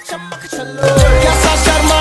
Chamba Chalo Yasa Sharma